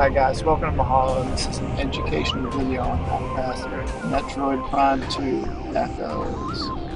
Hi guys, welcome to Mahalo. This is an educational video on how to master Metroid Prime 2 echoes.